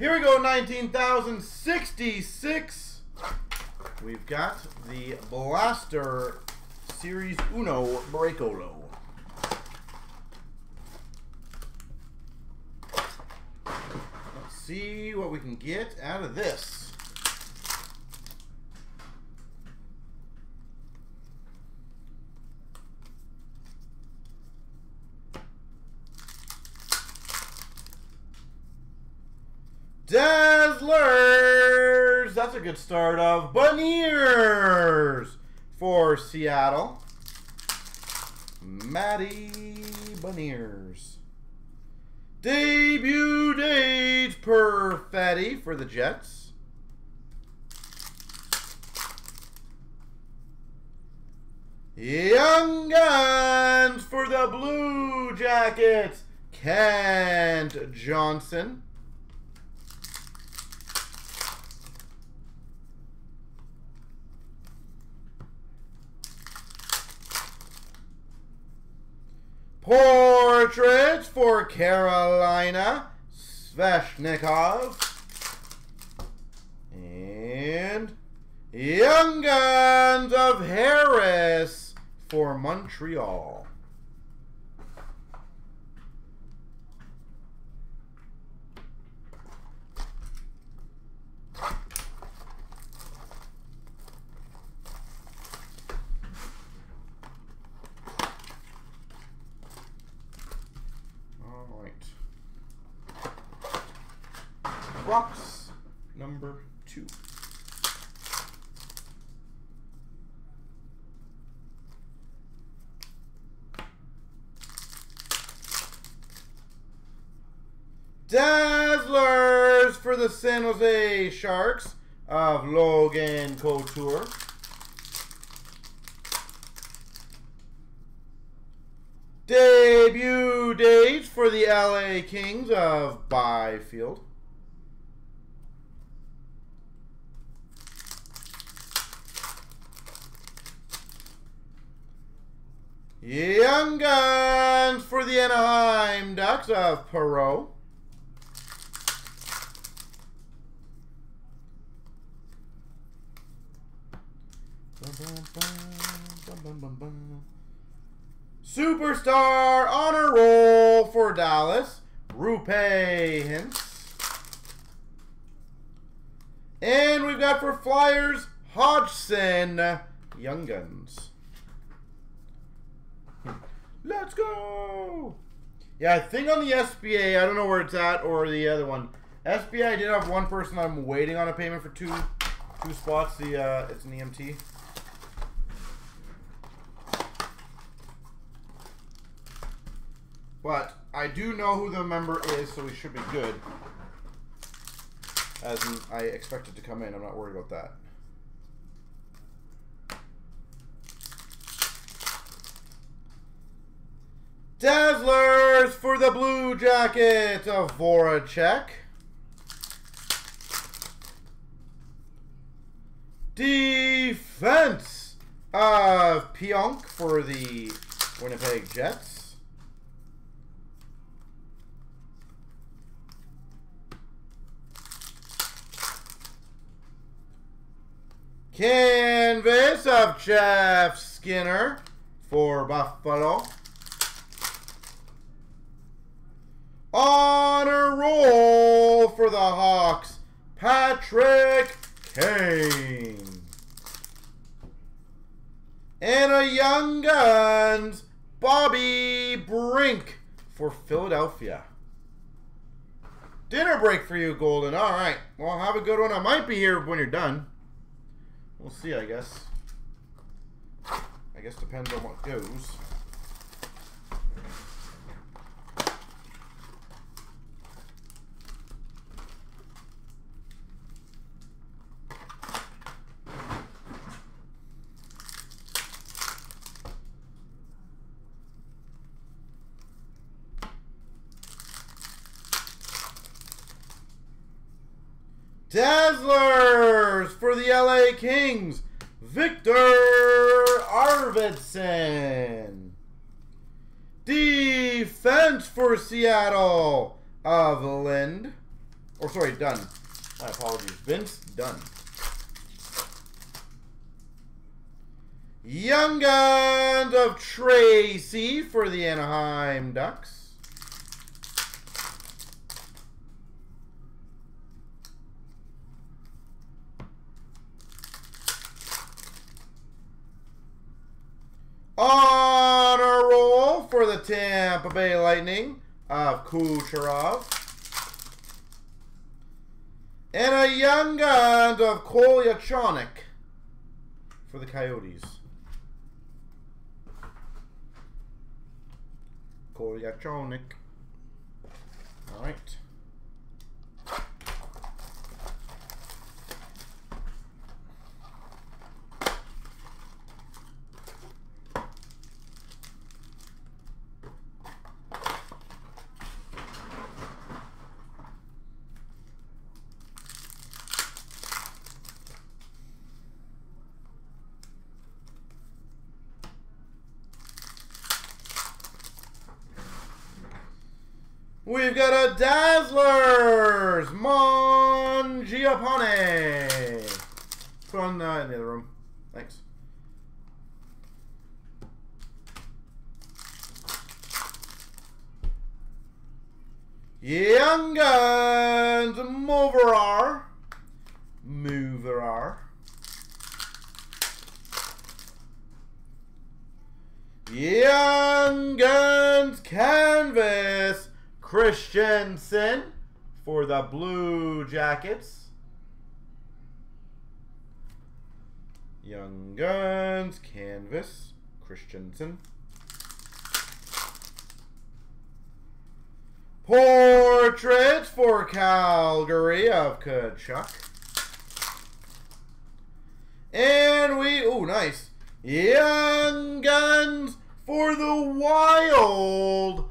Here we go, 19,066. We've got the Blaster Series Uno Breakolo. Let's see what we can get out of this. Dazzlers! That's a good start of Beniers for Seattle. Matty Beniers. Debut dates Perfetti for the Jets. Young Guns for the Blue Jackets. Kent Johnson. Portraits for Carolina, Svechnikov. And Young Guns of Harris for Montreal. All right. Box number two. Dazzlers for the San Jose Sharks of Logan Couture. Debut dates for the LA Kings of Byfield. Young Guns for the Anaheim Ducks of Perreault. Superstar honor roll for Dallas, Roope Hintz. And we've got for Flyers, Hodgson, Young Guns. Let's go! Yeah, I think on the SBA, I don't know where it's at or the other one. SBA, I did have one person I'm waiting on a payment for two two spots. The uh, it's an EMT. But I do know who the member is, so we should be good. As I expect it to come in. I'm not worried about that. Dazzlers for the Blue Jackets of Voracek. Defense of Pionk for the Winnipeg Jets. Canvas of Jeff Skinner for Buffalo. Honor roll for the Hawks, Patrick Kane. And a Young Guns, Bobby Brink for Philadelphia. Dinner break for you, Golden. All right. Well, have a good one. I might be here when you're done. We'll see, I guess. I guess depends on what goes. Dazzlers for the LA Kings, Viktor Arvidsson. Defense for Seattle of Lind. Or sorry, Dunn. My apologies. Vince Dunn. Young Guns of Tracey for the Anaheim Ducks. On a roll for the Tampa Bay Lightning of Kucherov. And a Young Guns of Kolyachonok for the Coyotes. Kolyachonok. All right. We've got a Dazzlers, Mangiapane. Put on uh, in the other room. Thanks. Young Guns, Moverare. Moverare. Young Guns Canvas. Christiansen for the Blue Jackets. Young Guns, Canvas, Christiansen. Portraits for Calgary of Tkachuk. And we, oh, nice. Young Guns for the Wild.